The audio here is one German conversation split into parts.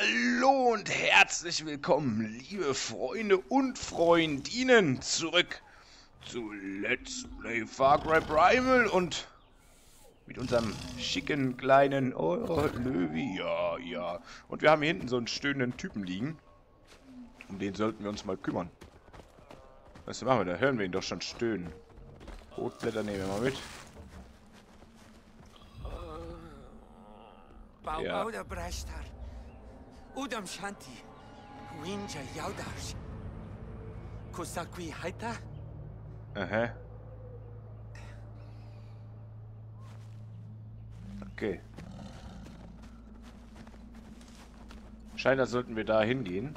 Hallo und herzlich willkommen, liebe Freunde und Freundinnen, zurück zu Let's Play Far Cry Primal und mit unserem schicken kleinen oh, Löwi, ja, ja. Und wir haben hier hinten so einen stöhnenden Typen liegen. Um den sollten wir uns mal kümmern. Was machen wir da? Hören wir ihn doch schon stöhnen. Rotblätter nehmen wir mal mit. Ja. Udam Shanti. Winja Yaudash. Kosakwi Haita. Aha. Okay. Scheint, als sollten wir da hingehen.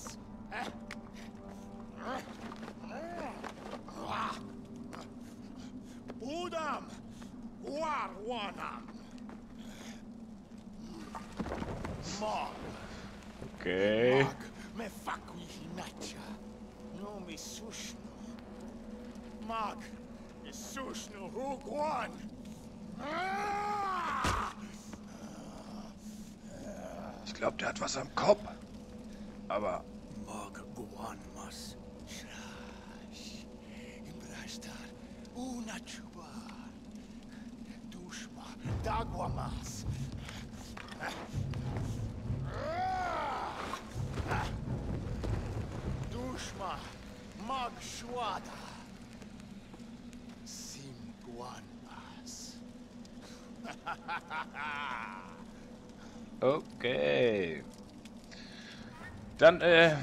hugwan. Ich glaube, der hat was am Kopf. Aber... Una chubar. Dushma. Dagwamas. Dushma. Mag Shwada. Simguanmas. Okay. Dann. Äh,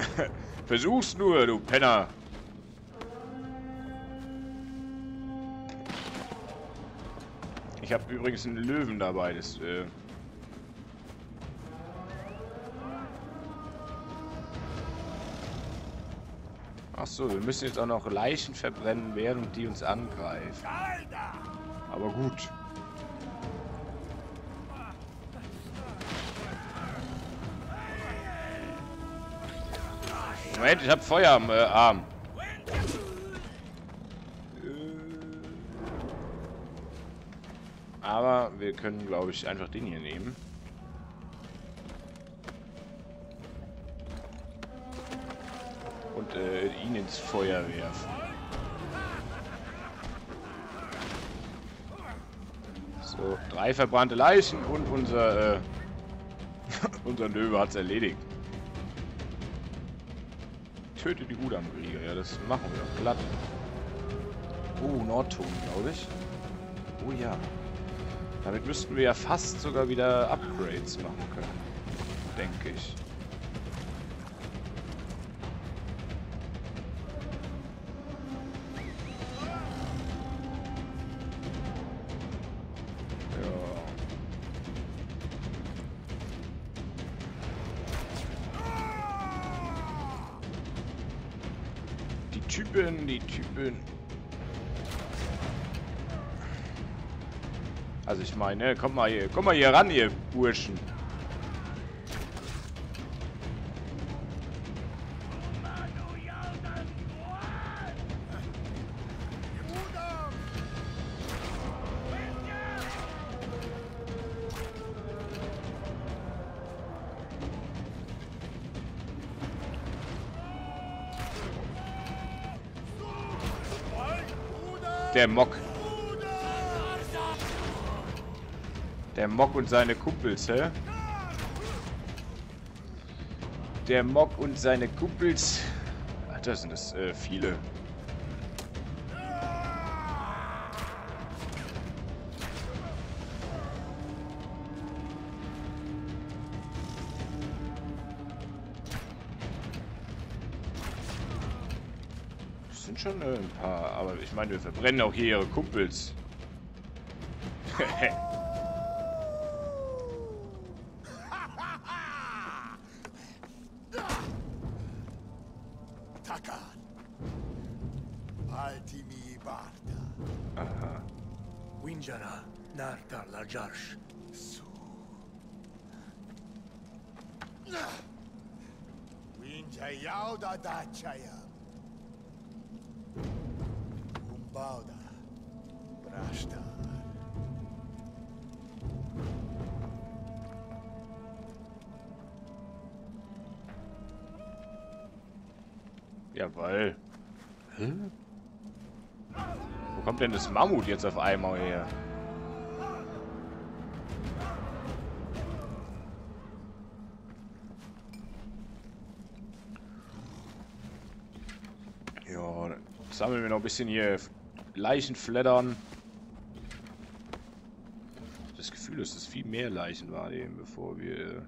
Versuch's nur, du Penner. Ich habe übrigens einen Löwen dabei, das, äh... Ach so, wir müssen jetzt auch noch Leichen verbrennen, während die uns angreifen. Aber gut. Moment, ich hab Feuer am äh, Arm. Aber wir können, glaube ich, einfach den hier nehmen. Und äh, ihn ins Feuer werfen. So, drei verbrannte Leichen und unser, äh, unser Löwe hat's erledigt. Töte die Udam-Krieger. Ja, das machen wir glatt. Oh, Nordton, glaube ich. Oh ja. Damit müssten wir ja fast sogar wieder Upgrades machen können. Denke ich. Typen. Also ich meine, komm mal hier, komm mal hier ran, ihr Burschen. Der Mock. Der Mock und seine Kumpels, hä? Der Mock und seine Kumpels. Alter, sind das äh, viele. Schon äh, ein paar, aber ich meine, wir verbrennen auch hier ihre Kumpels. Takan. Altimi Barda. Aha. Winjara, Nartar Lajarsh. Su. Winja Yauda Dachaya. Umbauda. Brashtar. Jawoll. Hä? Wo kommt denn das Mammut jetzt auf einmal her? Ja, dann sammeln wir noch ein bisschen hier Leichen flattern. Das Gefühl ist, dass viel mehr Leichen waren eben, bevor wir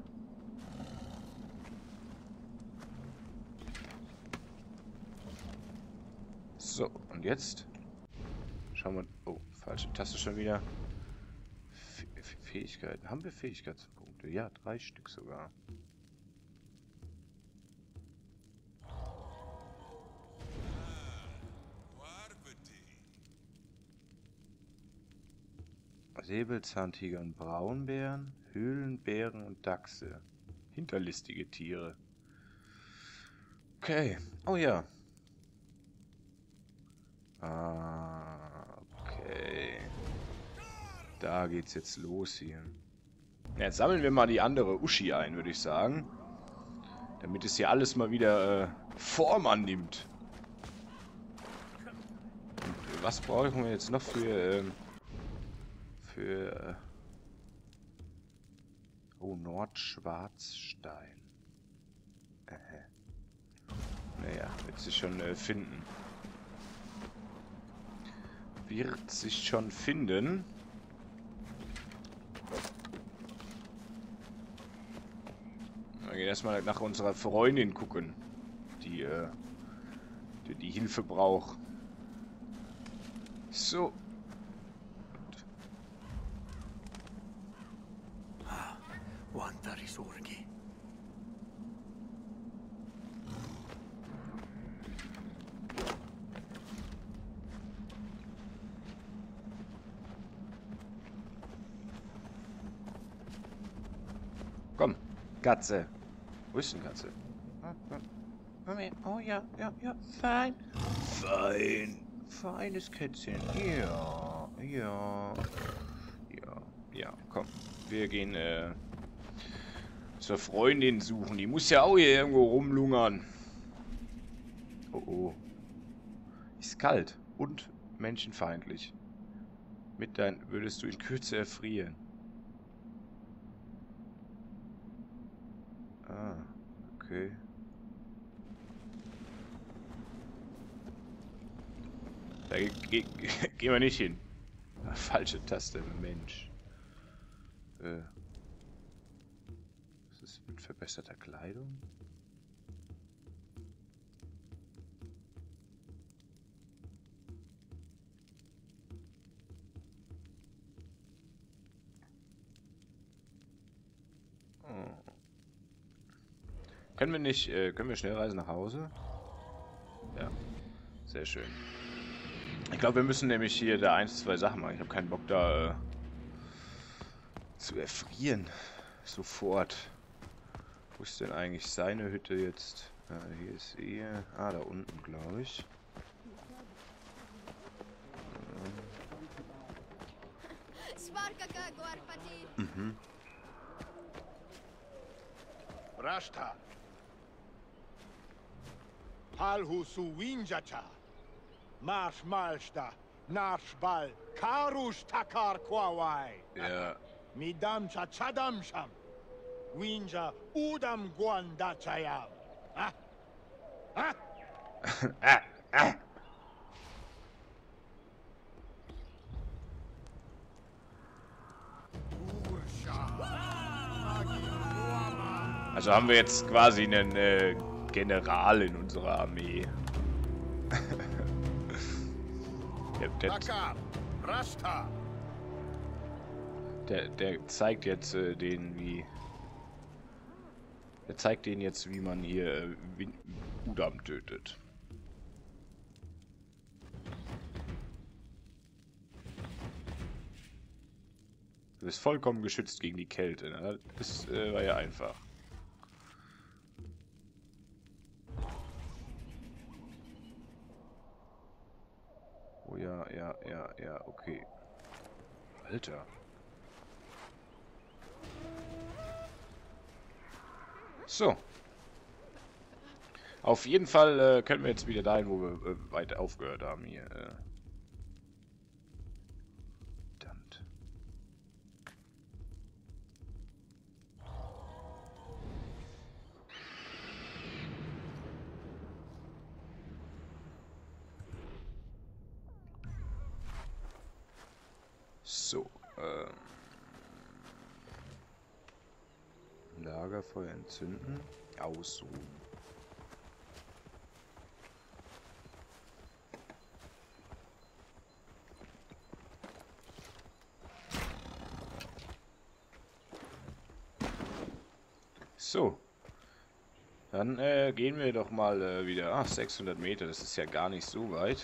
So, und jetzt? Schauen wir... Oh, falsche Taste schon wieder. F Fähigkeiten. Haben wir Fähigkeitspunkte? Ja, drei Stück sogar. Säbelzahntiger und Braunbären, Höhlenbären und Dachse. Hinterlistige Tiere. Okay. Oh ja, Ah, okay. Da geht's jetzt los hier. Jetzt sammeln wir mal die andere Uschi ein, würde ich sagen. Damit es hier alles mal wieder äh, Form annimmt. Und was brauchen wir jetzt noch für... Ähm, für... Äh, oh, Nordschwarzstein. Äh. Naja, wird sich schon äh, finden wird sich schon finden. Wir gehen erstmal nach unserer Freundin gucken, die, äh, die, die Hilfe braucht. So. Wantari Sorgi. Komm, Katze. Wo ist denn Katze? Moment. Oh ja, ja, ja, fein. Fein. Feines Kätzchen. Ja, ja. Ja, ja, komm. Wir gehen, äh, zur Freundin suchen. Die muss ja auch hier irgendwo rumlungern. Oh, oh. Ist kalt und menschenfeindlich. Mit dein würdest du in Kürze erfrieren. Ah, okay. Da ge ge gehen wir nicht hin. Falsche Taste, Mensch. Äh. Verbesserter Kleidung? Oh. Können wir nicht, äh, können wir schnell reisen nach Hause? Ja, sehr schön. Ich glaube, wir müssen nämlich hier da eins, zwei Sachen machen. Ich habe keinen Bock da äh, zu erfrieren. Sofort. Wo ist denn eigentlich seine Hütte jetzt? Ah, hier ist er. Ah, da unten, glaube ich. Mhm. Su Winjacha. Marsh Malsta. Narshbal, Karush Takar Kwawai. Ja. Midam Chachadam Sham. Winja Udam Chayam. Ha? Ah, ah. Also haben wir jetzt quasi einen äh, General in unserer Armee. der, der, der, zeigt jetzt äh, denen wie... Der zeigt denen jetzt, wie man hier äh, Udam tötet. Du bist vollkommen geschützt gegen die Kälte. Ne? Das äh, war ja einfach. Oh ja, ja, ja, ja, okay. Alter. So. Auf jeden Fall äh, können wir jetzt wieder dahin, wo wir äh, weiter aufgehört haben hier. Äh. Verdammt. So, ähm. Lagerfeuer entzünden, ausruhen. So. Dann äh, gehen wir doch mal äh, wieder. Ach, 600 Meter, das ist ja gar nicht so weit.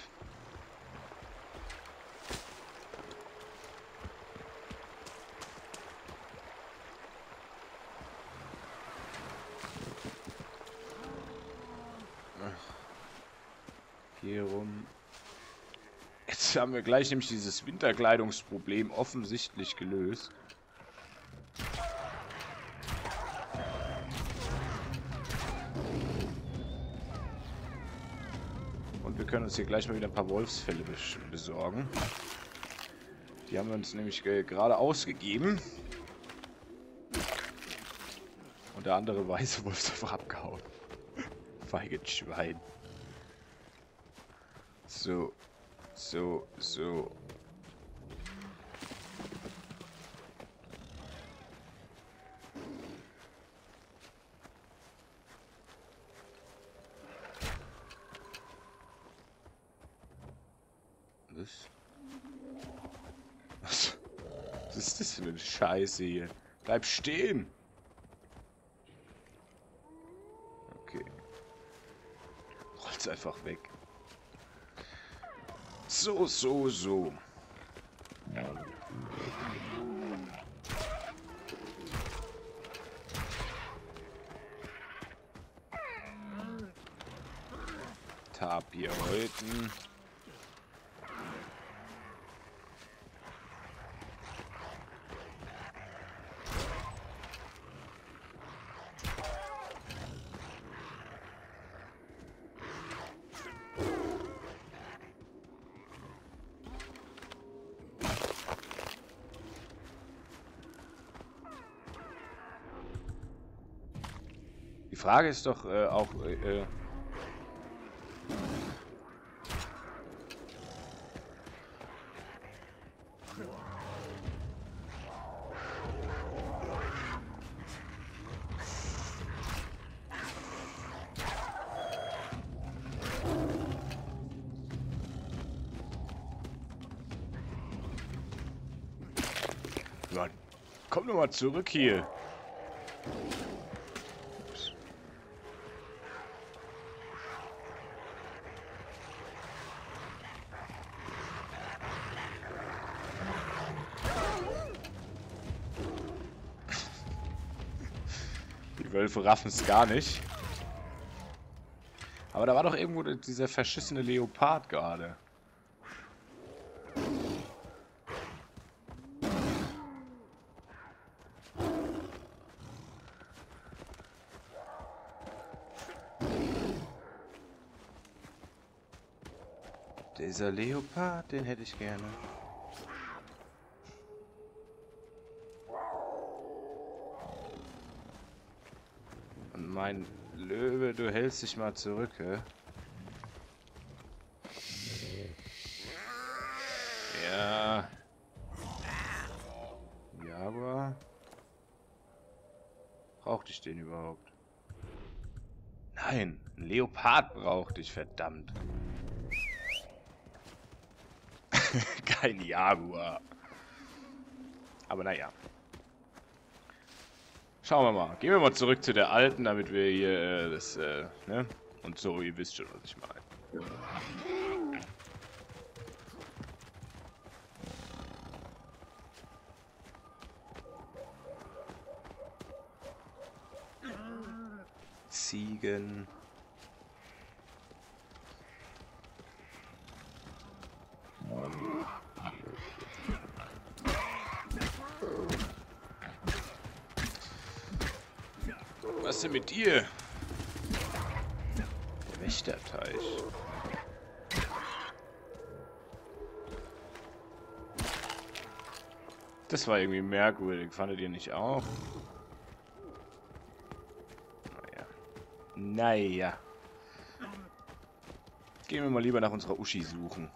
Hier rum. Jetzt haben wir gleich nämlich dieses Winterkleidungsproblem offensichtlich gelöst. Und wir können uns hier gleich mal wieder ein paar Wolfsfälle bes- besorgen. Die haben wir uns nämlich ge- gerade ausgegeben. Und der andere weiße Wolf ist einfach abgehauen. Feiges Schwein. So. So, so. Was? Was? Was ist das für eine Scheiße hier? Bleib stehen! Okay. Rollt's einfach weg. So, so, so. Tapir häuten. Frage ist doch äh, auch, äh, äh, doch mal zurück hier. Wölfe raffen es gar nicht. Aber da war doch irgendwo dieser verschissene Leopard gerade. Dieser Leopard, den hätte ich gerne. Mein Löwe, du hältst dich mal zurück, hä? Ja. Jaguar. Brauchte ich den überhaupt? Nein, ein Leopard brauchte ich, verdammt. Kein Jaguar. Aber naja. Schauen wir mal. Gehen wir mal zurück zu der alten, damit wir hier äh, das, äh, ne? Und so, ihr wisst schon, was ich meine. Ziegen. Mit dir? Der Wächterteich. Das war irgendwie merkwürdig, fandet ihr nicht auch? Naja. Naja. Gehen wir mal lieber nach unserer Uschi suchen.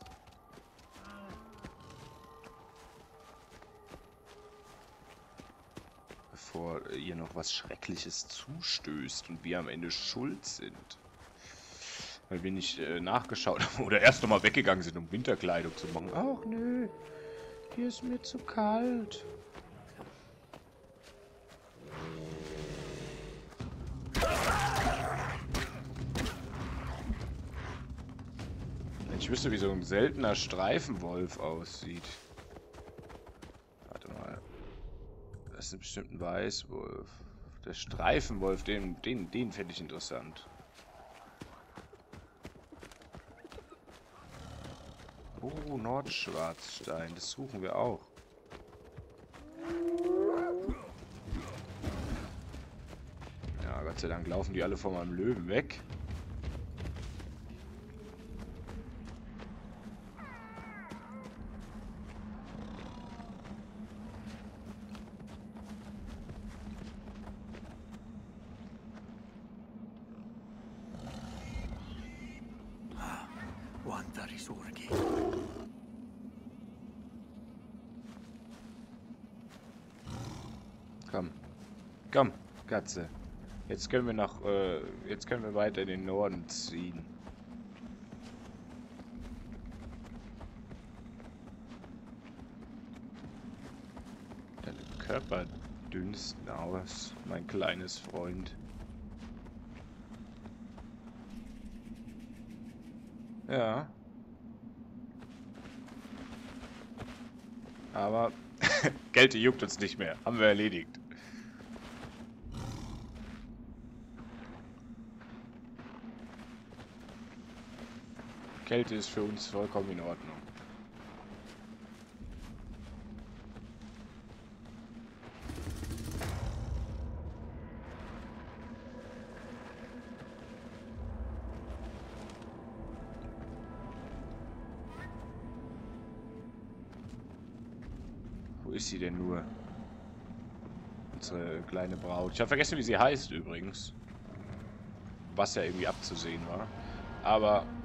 Bevor ihr noch was Schreckliches zustößt und wir am Ende schuld sind. Weil wir nicht äh, nachgeschaut haben oder erst nochmal weggegangen sind, um Winterkleidung zu machen. Ach nö, hier ist mir zu kalt. Ich wüsste, wie so ein seltener Streifenwolf aussieht. Warte mal. Das ist bestimmt ein Weißwolf. Der Streifenwolf, den, den, den fände ich interessant. Oh, Nordschwarzstein. Das suchen wir auch. Ja, Gott sei Dank laufen die alle von meinem Löwen weg. Quanta risorgi. Komm. Komm, Katze. Jetzt können wir nach, äh, jetzt können wir weiter in den Norden ziehen. Deine Körper dünsten aus, mein kleines Freund. Ja. Aber Kälte juckt uns nicht mehr. Haben wir erledigt. Kälte ist für uns vollkommen in Ordnung. Ist sie denn nur? Unsere kleine Braut. Ich habe vergessen, wie sie heißt übrigens. Was ja irgendwie abzusehen war. Aber...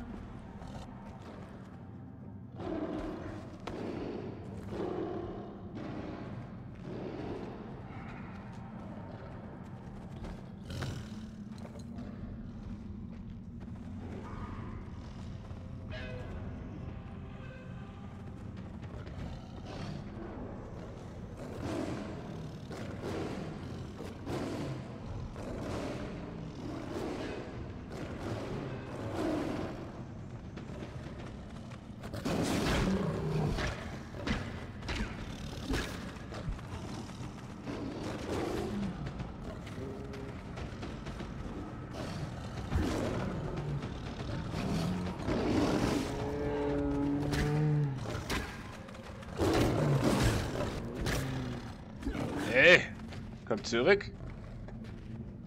Komm zurück!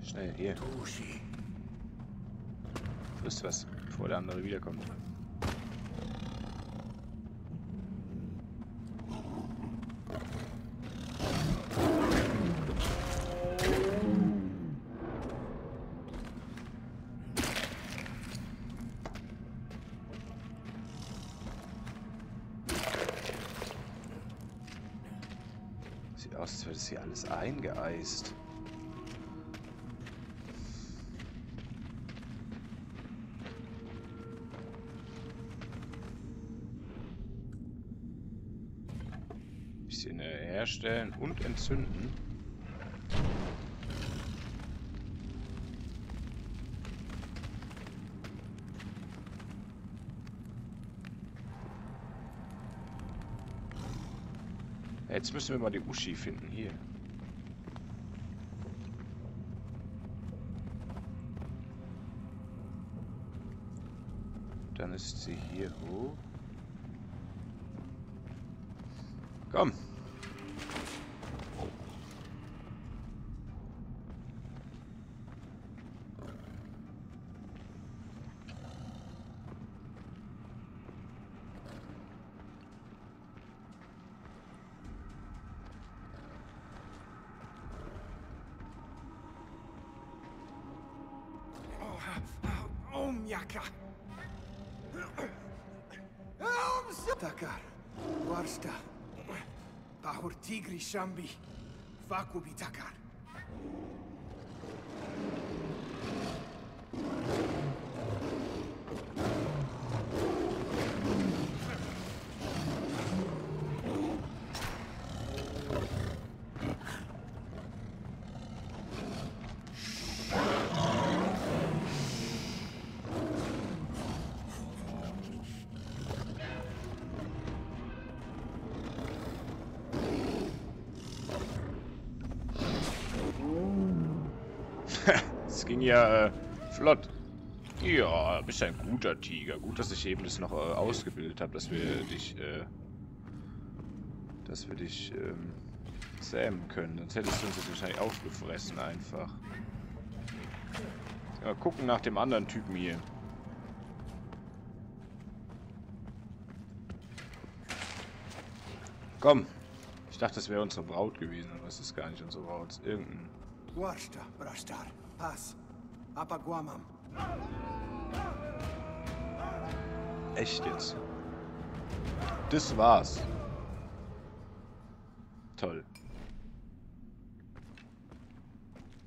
Schnell, hier. Frisst was, bevor der andere wiederkommt. Eingeeist. Bisschen äh, herstellen und entzünden. Jetzt müssen wir mal die Uschi finden. Hier. Sie hier hoch. Komm. Vishambi, Vakubitaka. Ging ja äh, flott. Ja, bist ein guter Tiger. Gut, dass ich eben das noch äh, ausgebildet habe, dass wir dich, äh, dass wir dich ähm, zähmen können. Sonst hättest du uns jetzt wahrscheinlich aufgefressen einfach. Ja, gucken nach dem anderen Typen hier. Komm. Ich dachte, das wäre unsere Braut gewesen, aber es ist gar nicht unsere Braut. Es ist irgendein Warsta, Brashtar, Pas, Apaguamam. Echt jetzt? Das war's. Toll.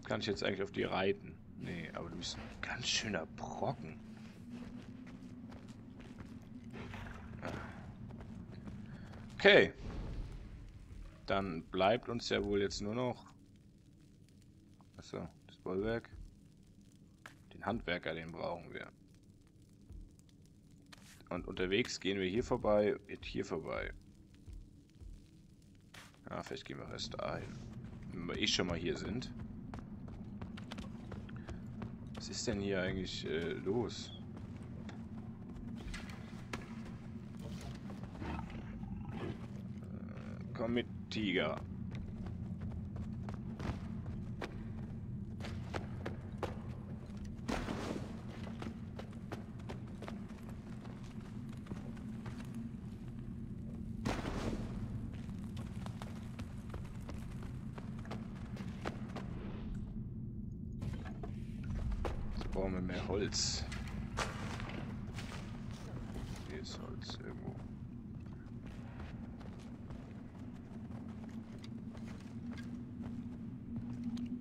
Kann ich jetzt eigentlich auf die reiten? Nee, aber du bist ein ganz schöner Brocken. Okay. Dann bleibt uns ja wohl jetzt nur noch... Achso, Bollwerk. Den Handwerker, den brauchen wir. Und unterwegs gehen wir hier vorbei, und hier vorbei. Ja, vielleicht gehen wir erst dahin. Wenn wir eh schon mal hier sind. Was ist denn hier eigentlich äh, los? Äh, komm mit, Tiger. Wir mehr Holz. Hier ist Holz irgendwo.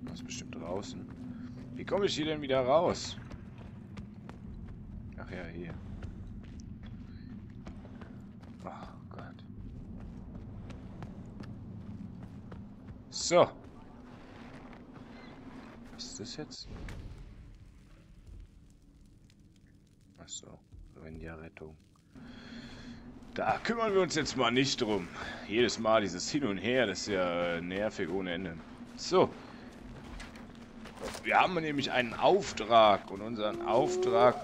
Das ist bestimmt draußen. Wie komme ich hier denn wieder raus? Ach ja, hier. Ach Gott. So. Was ist das jetzt? Achso, Renja-Rettung. Da kümmern wir uns jetzt mal nicht drum. Jedes Mal dieses Hin und Her, das ist ja nervig ohne Ende. So. Wir haben nämlich einen Auftrag und unseren Auftrag...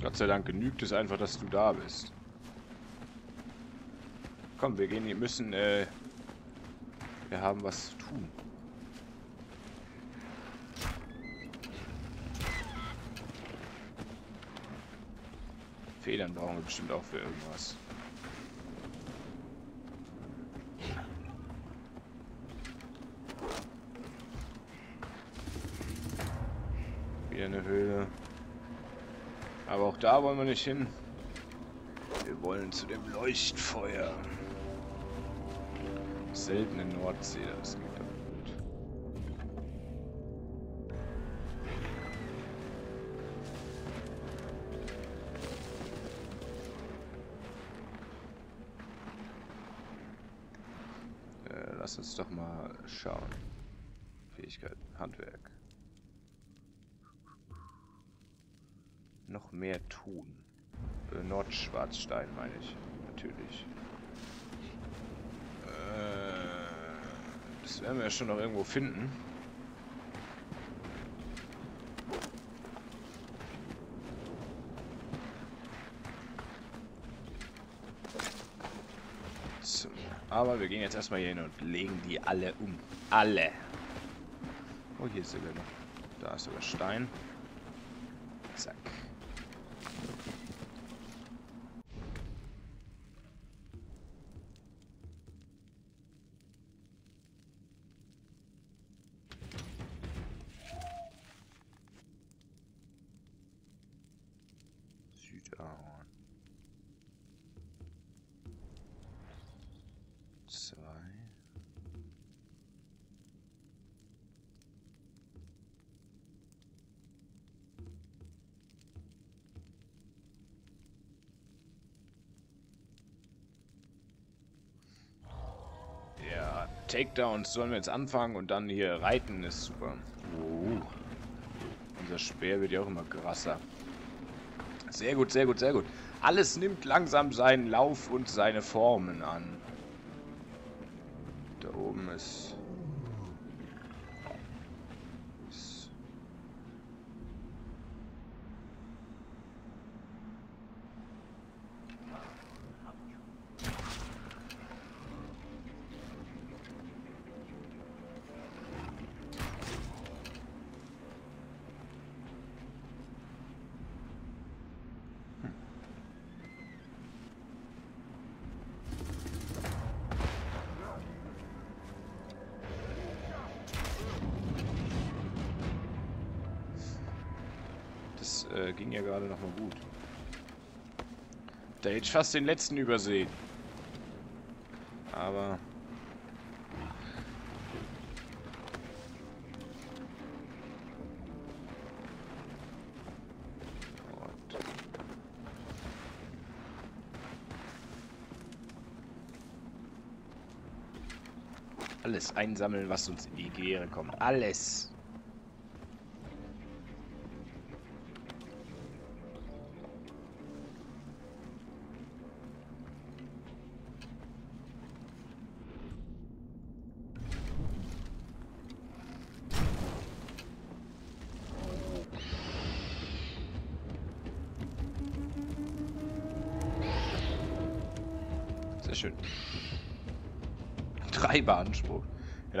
Gott sei Dank genügt es einfach, dass du da bist. Komm, wir gehen, wir müssen, äh... Wir haben was zu tun. Federn brauchen wir bestimmt auch für irgendwas. Wieder eine Höhle. Aber auch da wollen wir nicht hin. Wir wollen zu dem Leuchtfeuer. Seltene Nordsee, das doch mal schauen. Fähigkeit, Handwerk. Noch mehr tun. Äh, Nordschwarzstein meine ich. Natürlich. Äh, das werden wir ja schon noch irgendwo finden. So, aber wir gehen jetzt erstmal hier hin und legen die alle um. Alle. Oh, hier ist sogar noch. Da ist sogar Stein. Zack. Südahorn. Zwei. Ja, Takedowns sollen wir jetzt anfangen und dann hier reiten ist super. Oh. Unser Speer wird ja auch immer krasser. Sehr gut, sehr gut, sehr gut. Alles nimmt langsam seinen Lauf und seine Formen an. Da oben ist... ist Das äh, ging ja gerade noch mal gut. Da hätte ich fast den letzten übersehen. Aber... Alles einsammeln, was uns in die Gehre kommt. Alles.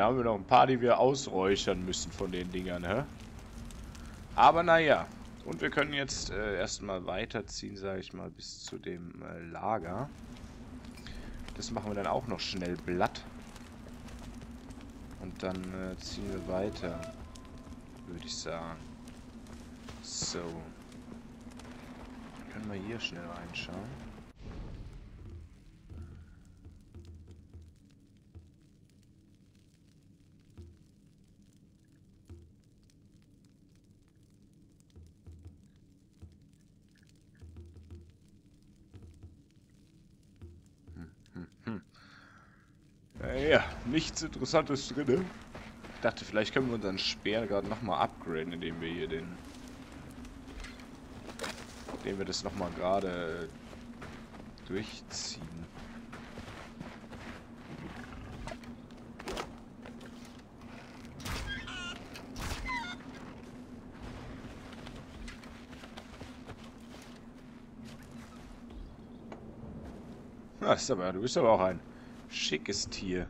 Da haben wir noch ein paar, die wir ausräuchern müssen von den Dingern, hä? Aber naja. Und wir können jetzt äh, erstmal weiterziehen, sage ich mal, bis zu dem äh, Lager. Das machen wir dann auch noch schnell blatt. Und dann äh, ziehen wir weiter, würde ich sagen. So. Können wir hier schnell reinschauen. Äh, ja, nichts Interessantes drin. ne? Ich dachte, vielleicht können wir unseren Speer gerade nochmal upgraden, indem wir hier den... Indem wir das nochmal gerade durchziehen. Ja, ist aber, du bist aber auch ein schickes Tier.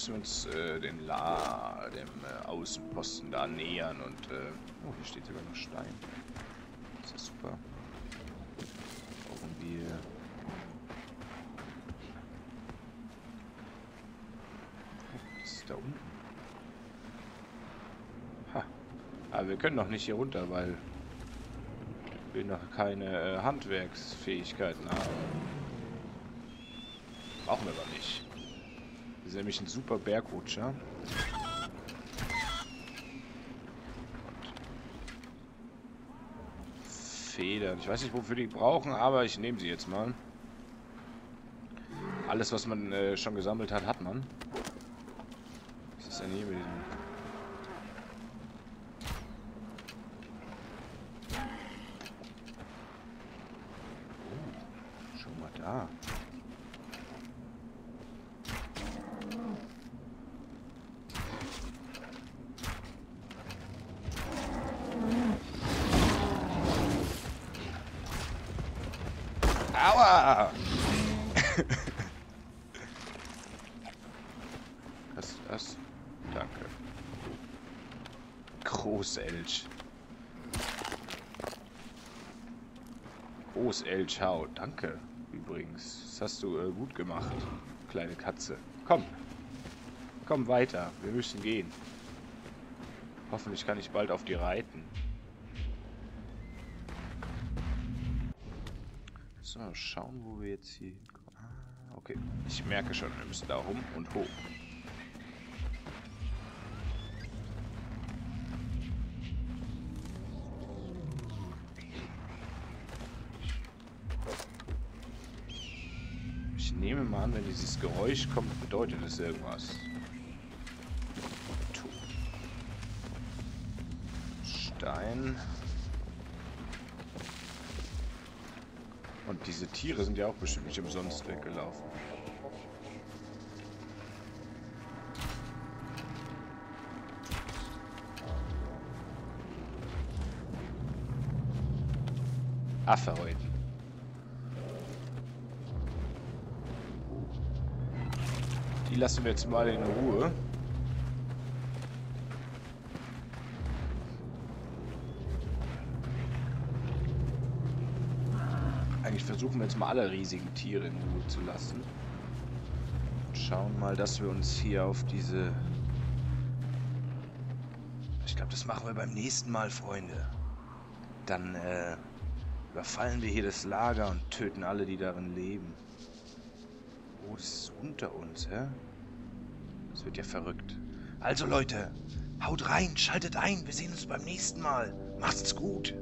müssen wir uns äh, dem La, dem äh, Außenposten da nähern und äh, oh, hier steht sogar noch Stein. Das ist ja super. Brauchen wir oh, das ist da unten. Ha. Aber wir können noch nicht hier runter, weil wir noch keine äh, Handwerksfähigkeiten haben. Brauchen wir aber nicht. Sind nämlich ein super Bergrutscher. Federn. Ich weiß nicht, wofür die brauchen, aber ich nehme sie jetzt mal. Alles, was man äh, schon gesammelt hat, hat man. Was ist denn hier mit diesem... Oh, schon mal da. Aua! Was ist das? Danke. Großelch. Großelch Hau. Danke. Übrigens. Das hast du äh, gut gemacht. Kleine Katze. Komm. Komm weiter. Wir müssen gehen. Hoffentlich kann ich bald auf die reiten. So, wo wir jetzt hier hinkommen. Ah, okay. Ich merke schon, wir müssen da rum und hoch. Ich nehme mal an, wenn dieses Geräusch kommt, bedeutet es irgendwas. Und diese Tiere sind ja auch bestimmt nicht umsonst weggelaufen. Affe heute. Die lassen wir jetzt mal in Ruhe. Eigentlich versuchen wir jetzt mal alle riesigen Tiere in Ruhe zu lassen. Und schauen mal, dass wir uns hier auf diese... Ich glaube, das machen wir beim nächsten Mal, Freunde. Dann äh, überfallen wir hier das Lager und töten alle, die darin leben. Oh, das ist unter uns, hä? Das wird ja verrückt. Also Leute, haut rein, schaltet ein. Wir sehen uns beim nächsten Mal. Macht's gut.